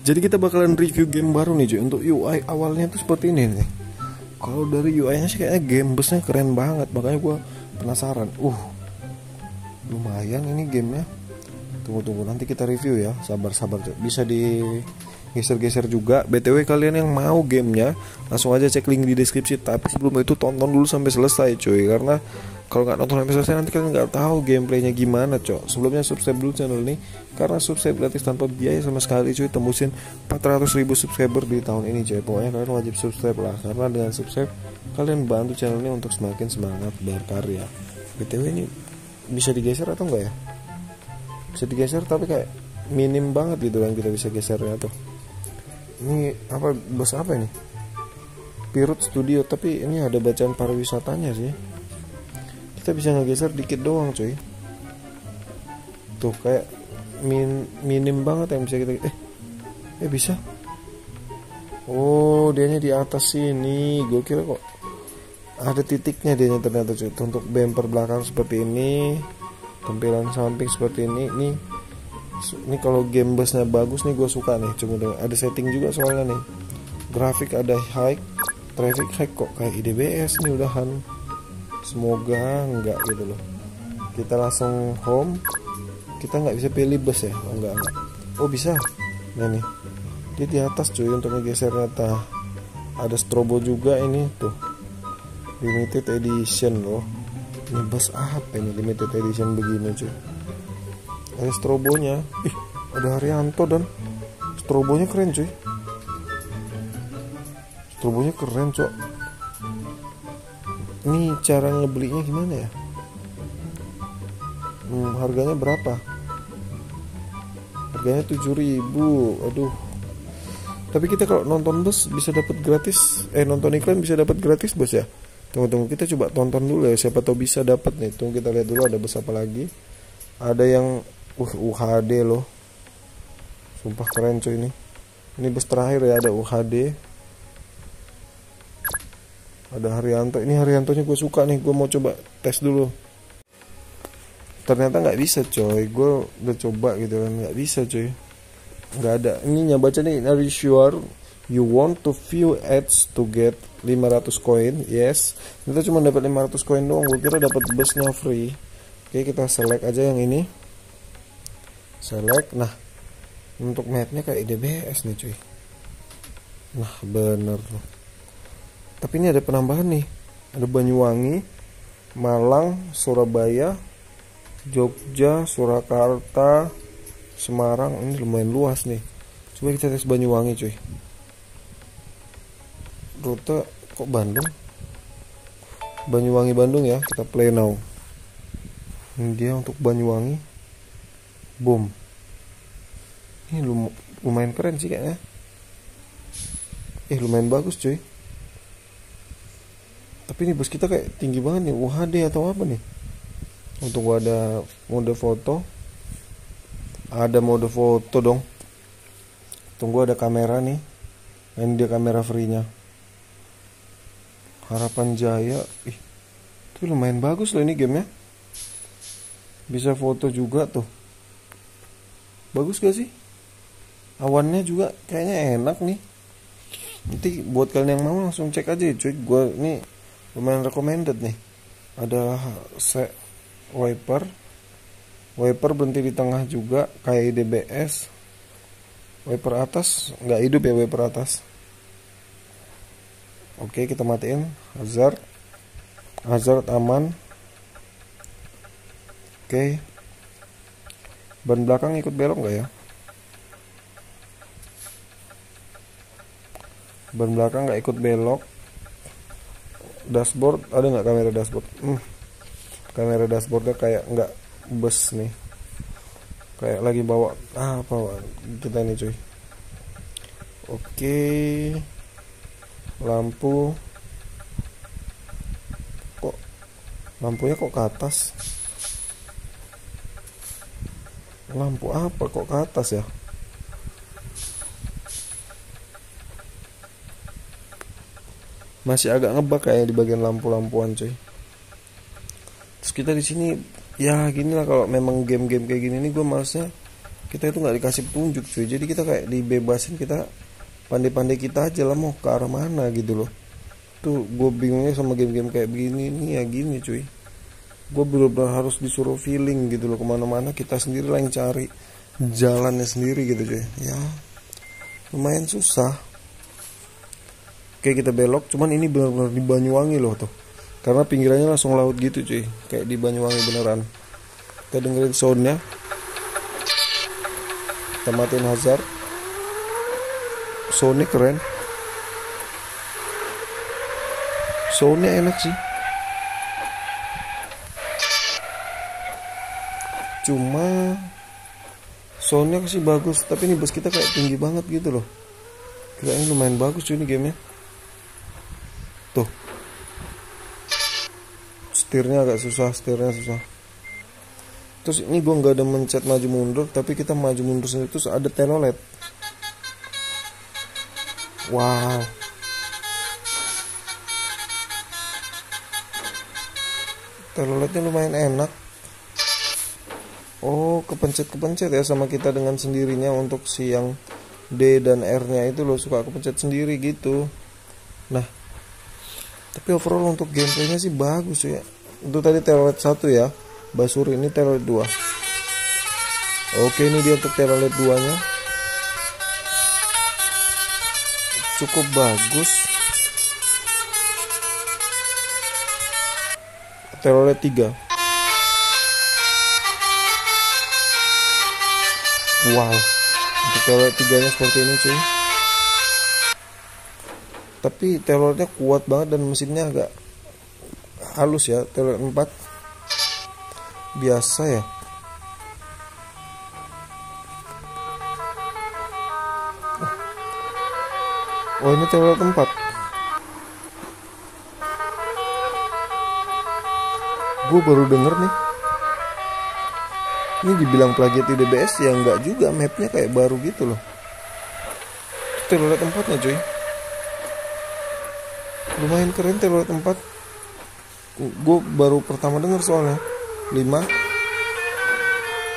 Jadi kita bakalan review game baru nih cuy Untuk UI awalnya tuh seperti ini nih. Kalau dari UI nya sih kayaknya game busnya keren banget. Makanya gue penasaran. Uh Lumayan ini gamenya. Tunggu-tunggu nanti kita review ya. Sabar-sabar Bisa di geser-geser juga. Btw kalian yang mau gamenya langsung aja cek link di deskripsi. Tapi sebelum itu tonton dulu sampai selesai cuy. Karena kalau nggak nonton sampai selesai nanti kalian nggak tahu gameplaynya gimana cok. Sebelumnya subscribe dulu channel ini. Karena subscribe gratis tanpa biaya sama sekali cuy. Tembusin 400 ribu subscriber di tahun ini cuy. Pokoknya kalian wajib subscribe lah. Karena dengan subscribe kalian bantu channel ini untuk semakin semangat berkarya. Btw ini bisa digeser atau enggak ya? Bisa digeser tapi kayak minim banget gitu yang kita bisa gesernya tuh ini apa bos apa ini? Pirut Studio tapi ini ada bacaan pariwisatanya sih. Kita bisa ngegeser dikit doang cuy. Tuh kayak min, minim banget yang bisa kita eh eh bisa? Oh dianya di atas sini. Gue kira kok. Ada titiknya dia ternyata cuy. Untuk bumper belakang seperti ini tampilan samping seperti ini. Nih ini kalau game bassnya bagus nih gue suka nih. Cuma ada setting juga soalnya nih. Grafik ada high traffic high kok kayak IDBS nih udahan. Semoga enggak gitu loh. Kita langsung home. Kita nggak bisa pilih bus ya? Oh enggak enggak. Oh bisa. Nah nih. Dia di atas cuy untuk ngegeser tah ada strobo juga ini tuh. Limited edition loh. Ini bus apa ini limited edition begini cuy ada strobonya. Ih ada Haryanto dan. Strobonya keren cuy. Strobonya keren cok. Ini cara ngebelinya gimana ya? Hmm, harganya berapa? Harganya 7000 aduh. Tapi kita kalau nonton bus bisa dapat gratis. Eh nonton iklan bisa dapat gratis bos ya? Tunggu tunggu kita coba tonton dulu ya. Siapa tahu bisa dapat nih. Tunggu kita lihat dulu ada bus apa lagi. Ada yang uh UHD loh. Sumpah keren cuy ini. Ini bus terakhir ya ada UHD ada Haryanto. Ini Haryantonya gue suka nih. Gue mau coba tes dulu. Ternyata nggak bisa coy. Gue udah coba gitu kan. Nggak bisa coy nggak ada. Ini baca nih are you sure you want to view ads to get 500 koin? Yes. Kita cuma dapat 500 koin doang. Gue kira dapat busnya free. Oke kita select aja yang ini select nah untuk mapnya kayak DBS nih cuy. Nah bener loh tapi ini ada penambahan nih. Ada Banyuwangi Malang Surabaya Jogja Surakarta Semarang. Ini lumayan luas nih. Coba kita tes Banyuwangi cuy. Rute kok Bandung? Banyuwangi Bandung ya kita play now. Ini dia untuk Banyuwangi boom. Ini lum lumayan keren sih kayaknya. Eh lumayan bagus cuy. Tapi ini bus kita kayak tinggi banget nih. UHD atau apa nih? Untuk ada mode foto. Ada mode foto dong. Tunggu ada kamera nih. Ini dia kamera free nya harapan jaya. Ih itu lumayan bagus loh ini gamenya. Bisa foto juga tuh bagus gak sih? Awannya juga kayaknya enak nih. Nanti buat kalian yang mau langsung cek aja cuy. Gue ini lumayan recommended nih. Ada set wiper. Wiper berhenti di tengah juga kayak DBS wiper atas nggak hidup ya wiper atas. Oke kita matiin. Hazard. Hazard aman. Oke ban belakang ikut belok nggak ya? Ban belakang nggak ikut belok. Dashboard ada nggak kamera dashboard? Hmm. kamera dashboardnya kayak nggak bus nih. Kayak lagi bawa ah, apa kita nih cuy. Oke. Lampu. Kok? Lampunya kok ke atas lampu apa kok ke atas ya? Masih agak ngebak kayak di bagian lampu-lampuan cuy. Terus kita di sini ya gini lah kalau memang game-game kayak gini nih gue malesnya kita itu nggak dikasih petunjuk cuy. Jadi kita kayak dibebasin kita pandai-pandai kita aja lah mau ke arah mana gitu loh. Tuh gue bingungnya sama game-game kayak begini nih ya gini cuy gue benar-benar harus disuruh feeling gitu loh ke mana-mana kita sendiri lah yang cari jalannya sendiri gitu cuy. Ya lumayan susah. Kayak kita belok cuman ini benar-benar di Banyuwangi loh tuh. Karena pinggirannya langsung laut gitu cuy. Kayak di Banyuwangi beneran. Kita dengerin soundnya. Kita matiin hazard. Soundnya keren. Soundnya enak sih cuma soundnya sih bagus tapi ini bus kita kayak tinggi banget gitu loh. Kirain lumayan bagus cuy ini gamenya. Tuh. Setirnya agak susah setirnya susah. Terus ini gue nggak ada mencet maju mundur tapi kita maju mundur sendiri terus ada telolet wow. Teloletnya lumayan enak oh kepencet-kepencet ya sama kita dengan sendirinya untuk si yang D dan R nya itu lo suka kepencet sendiri gitu. Nah tapi overall untuk gameplaynya sih bagus ya. Itu tadi telolet satu ya basuri ini telolet dua. Oke ini dia untuk telolet duanya. Cukup bagus. Telolet tiga wow. Untuk telolet tiganya seperti ini cuy. Tapi teloletnya kuat banget dan mesinnya agak halus ya telolet 4 biasa ya. Oh ini telolet 4 gue baru denger nih ini dibilang plagiat di DBS ya enggak juga mapnya kayak baru gitu loh. Telolet tempatnya cuy. Lumayan keren telolet tempat. Gue baru pertama denger soalnya. 5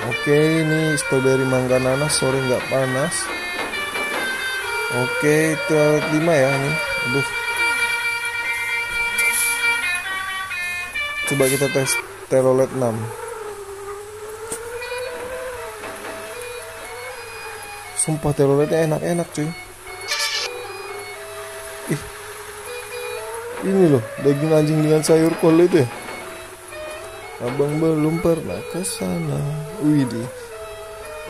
oke ini strawberry mangga nanas sore nggak panas. Oke telolet 5 ya nih aduh. Coba kita tes telolet 6 Sumpah teloletnya enak-enak cuy. Ih. Ini loh daging anjing dengan sayur kol itu ya. Abang belum pernah ke sana. Wih deh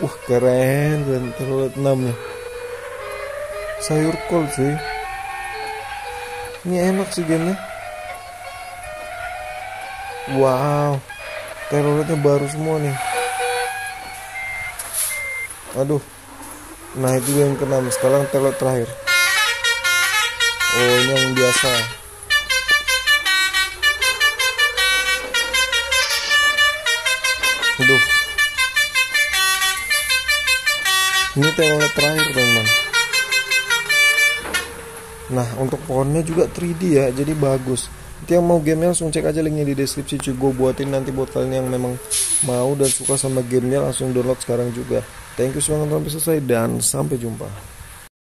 Wah keren dan telolet 6 nya Sayur kol cuy. Ini enak sih gamenya Wow. Teloletnya baru semua nih. Aduh Nah itu yang keenam. Sekarang telolet terakhir. Oh ini yang biasa. Aduh. Ini telolet terakhir teman Nah untuk pohonnya juga 3D ya Jadi bagus Nanti yang mau gamenya langsung cek aja linknya di deskripsi cuy Gue buatin nanti buat kalian yang memang mau dan suka sama gamenya Langsung download sekarang juga Thank you semuanya sampai selesai dan sampai jumpa.